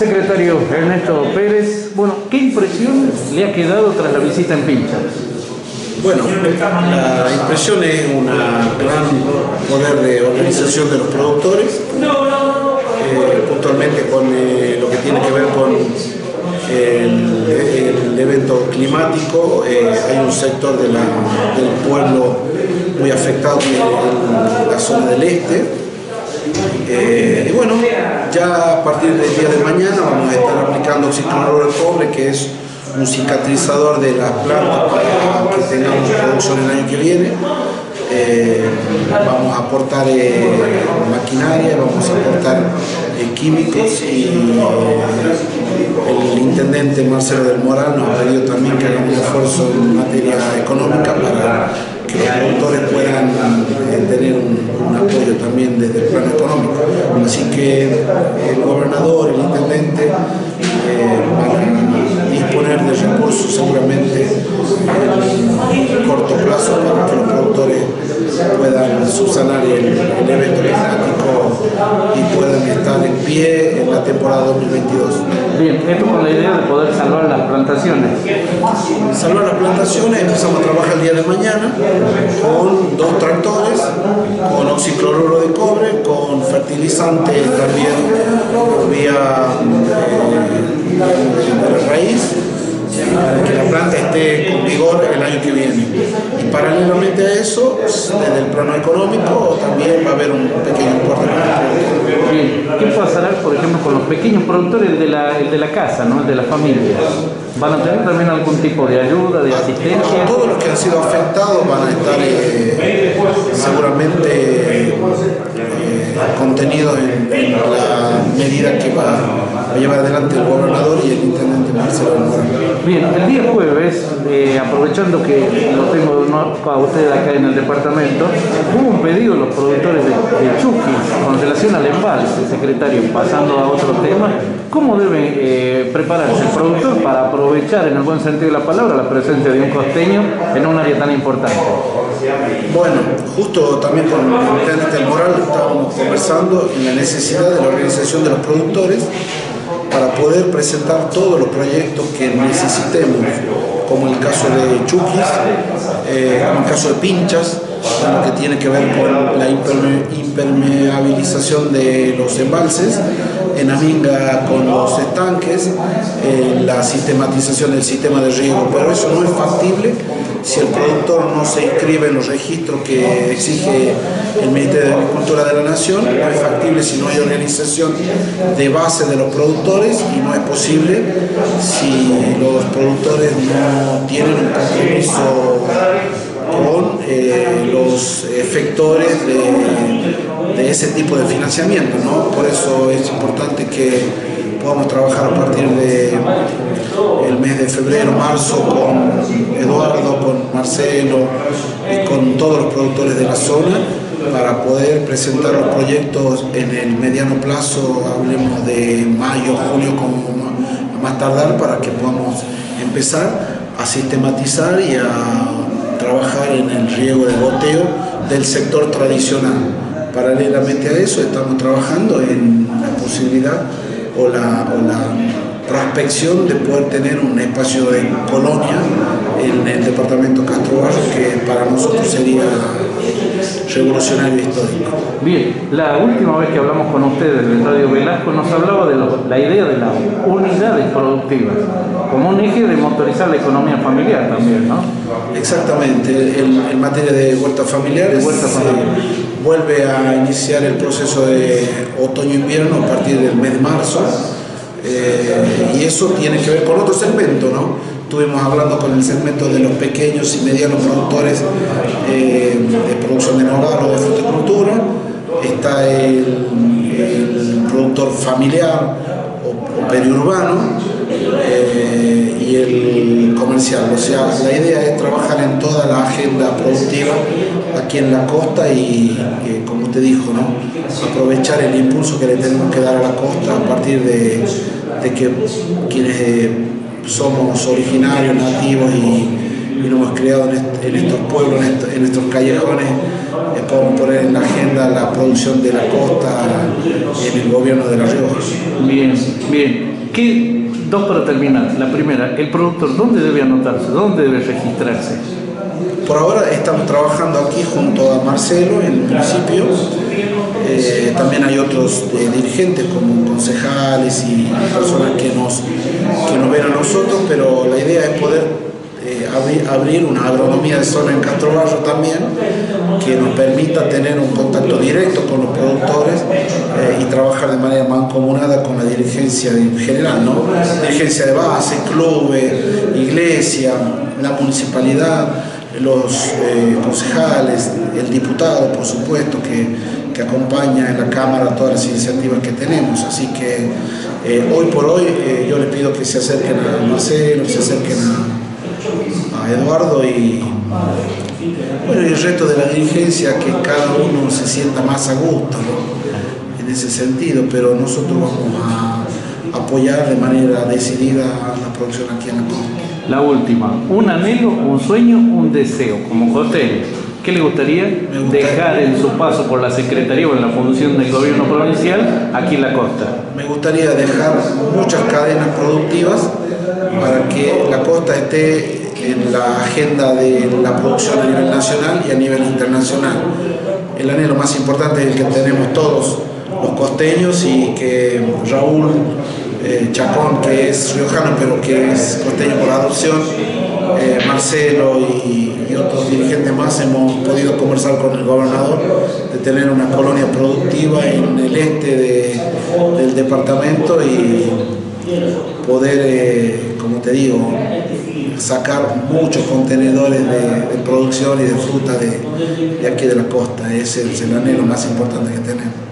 Secretario Ernesto Pérez, bueno, ¿qué impresión le ha quedado tras la visita en Pincha? Bueno, la impresión es un gran poder de organización de los productores, eh, puntualmente con eh, lo que tiene que ver con el, evento climático, eh, hay un sector del pueblo muy afectado en la zona del este. Y bueno, ya a partir del día de mañana vamos a estar aplicando oxicloruro de cobre, que es un cicatrizador de las plantas para que tengamos producción el año que viene. Eh, vamos a aportar eh, maquinaria, vamos a aportar eh, químicos y el intendente Marcelo del Moral nos ha pedido también que hagamos un esfuerzo en materia económica para que los productores puedan tener un, apoyo también desde el plano económico. Así que el gobernador, el intendente van a disponer de recursos seguramente en corto plazo para que los productores puedan subsanar el, evento climático y en pie en la temporada 2022. Bien, esto con la idea de poder salvar las plantaciones. Salvar las plantaciones, empezamos a trabajar el día de mañana con dos tractores, con oxicloruro de cobre, con fertilizante también vía eh, raíz para que la planta esté con vigor el año que viene. Y paralelamente a eso, desde el plano económico, también va a haber un pequeño importe. ¿Qué pasará, por ejemplo, con los pequeños productores de la, de la casa, ¿no? de la familia? ¿Van a tener también algún tipo de ayuda, de asistencia? Todos los que han sido afectados van a estar eh, seguramente eh, contenidos en, en, la medida que va a llevar adelante el gobernador y el intendente Marcelo Bien, el día jueves, eh, aprovechando que lo tengo a ustedes acá en el departamento, hubo un pedido de los productores de, de con relación al embalse, secretario, pasando a otro tema. ¿Cómo debe eh, prepararse el productor para aprovechar, en el buen sentido de la palabra, la presencia de un costeño en un área tan importante? Bueno, justo también con el intendente Moral estábamos conversando en la necesidad de la organización de los productores para poder presentar todos los proyectos que necesitemos, como el caso de Chuquis, eh, como el caso de Pinchas, lo que tiene que ver con la impermeabilización de los embalses, en Aminga con los estanques, eh, la sistematización del sistema de riego, pero eso no es factible si el productor no se inscribe en los registros que exige el Ministerio de Agricultura de la Nación, no es factible si no hay organización de base de los productores y no es posible si los productores no tienen un compromiso con eh, los efectores de, de, ese tipo de financiamiento. ¿no? Por eso es importante que podamos trabajar a partir de mes de febrero, marzo con Eduardo, con Marcelo y con todos los productores de la zona para poder presentar los proyectos en el mediano plazo, hablemos de mayo, julio como más tardar para que podamos empezar a sistematizar y a trabajar en el riego de goteo del sector tradicional. Paralelamente a eso estamos trabajando en la posibilidad o la, prospección de poder tener un espacio de colonia en el departamento Castro Barrio que para nosotros sería revolucionario e histórico. Bien, la última vez que hablamos con ustedes del Radio Velasco nos hablaba de la idea de las unidades productivas como un eje de motorizar la economía familiar también, ¿no? Exactamente, en, materia de huertas familiares, huerta vuelve a iniciar el proceso de otoño-invierno a partir del mes de marzo eh, y eso tiene que ver con otro segmento, ¿no? Estuvimos hablando con el segmento de los pequeños y medianos productores eh, de producción de hogar o de fruticultura, está el, productor familiar o, periurbano eh, y el comercial. O sea, la idea es trabajar en toda la agenda productiva aquí en la costa y, como usted dijo, ¿no? aprovechar el impulso que le tenemos que dar a la costa a partir de, que quienes eh, somos originarios, nativos y, y nos hemos criado en, estos pueblos, en, estos callejones, eh, podemos poner en la agenda la producción de la costa en el gobierno de La Rioja. Bien, bien. ¿Qué, dos para terminar. La primera, el productor, ¿dónde debe anotarse? ¿Dónde debe registrarse? Por ahora estamos trabajando aquí junto a Marcelo en el municipio. Eh, también hay otros eh, dirigentes como concejales y personas que nos, nos a nosotros, pero la idea es poder abrir, una agronomía de zona en Castro Barro también, que nos permita tener un contacto directo con los productores eh, y trabajar de manera mancomunada con la dirigencia en general, ¿no? Dirigencia de base, clubes, iglesia, la municipalidad, los eh, concejales, el diputado, por supuesto, que, que, acompaña en la Cámara todas las iniciativas que tenemos. Así que eh, hoy por hoy yo les pido que se acerquen a Marcelo, que se acerquen a Eduardo y, bueno, el resto de la dirigencia que cada uno se sienta más a gusto en ese sentido, pero nosotros vamos a apoyar de manera decidida la producción aquí en la costa. La última, un anhelo, un sueño, un deseo, como José. ¿Qué le gustaría, dejar en su paso por la Secretaría o en la función del gobierno provincial aquí en la costa? Me gustaría dejar muchas cadenas productivas para que la costa esté en la agenda de la producción a nivel nacional y a nivel internacional. El anhelo más importante es el que tenemos todos los costeños y que Raúl eh, Chacón, que es riojano pero que es costeño por adopción, eh, Marcelo y, hemos podido conversar con el gobernador de tener una colonia productiva en el este del departamento y poder, eh, como te digo, sacar muchos contenedores de, producción y de fruta de, aquí de la costa. Es el anhelo más importante que tenemos.